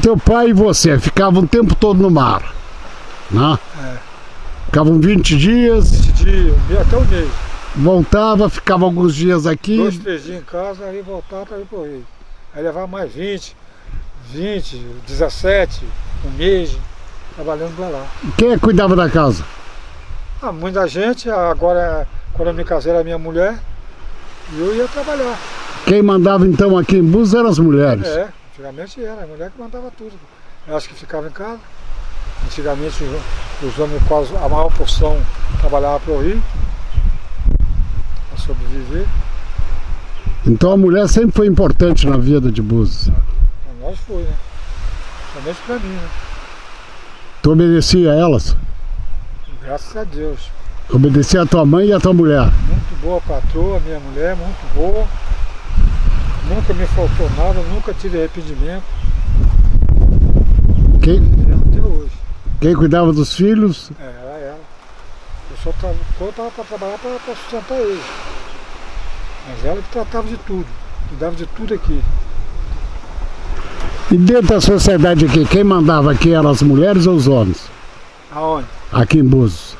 teu pai e você ficavam o tempo todo no mar, né? É. Ficavam 20 dias, Esse dia, um mês, até o mês. voltava, ficava alguns dias aqui. Dois, três dias em casa, aí voltava para ir pro Rio. Aí levava mais 20, 20, 17, um mês, trabalhando lá. Quem é que cuidava da casa? Ah, muita gente, agora quando eu me casei era minha mulher, e eu ia trabalhar. Quem mandava então aqui em Búzios eram as mulheres. É, antigamente era, a mulher que mandava tudo. Acho que ficava em casa. Antigamente os, os homens, quase a maior porção, trabalhava para o Rio, para sobreviver. Então a mulher sempre foi importante na vida de Búzios. Para nós foi, né? Somente para mim, né? Tu obedecia a elas? Graças a Deus. Obedecia a tua mãe e a tua mulher. Muito boa patroa, minha mulher, muito boa. Nunca me faltou nada, nunca tive arrependimento. Quem, até hoje. quem cuidava dos filhos? É, era ela. Eu só estava para trabalhar para sustentar eles. Mas ela que tratava de tudo. Cuidava de tudo aqui. E dentro da sociedade aqui, quem mandava aqui eram as mulheres ou os homens? Aonde? Aqui em Búzios.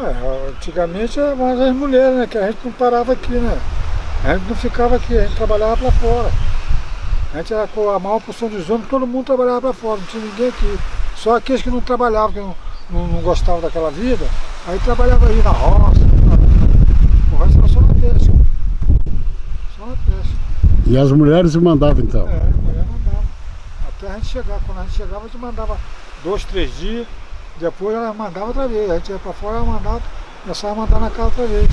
É, antigamente era mais as mulheres, né? Que a gente não parava aqui, né? A gente não ficava aqui, a gente trabalhava para fora. A gente era com a maior porção dos homens, todo mundo trabalhava para fora, não tinha ninguém aqui. Só aqueles que não trabalhavam, que não, não, não gostavam daquela vida, aí trabalhava aí na roça, na- o resto era só na pesca. Só na pesca. E as mulheres mandavam então. É, a mulher mandava. Até a gente chegar, quando a gente chegava, a gente mandava dois, três dias, depois ela mandava outra vez. A gente ia para fora, ela mandava, começava a mandar na casa outra vez.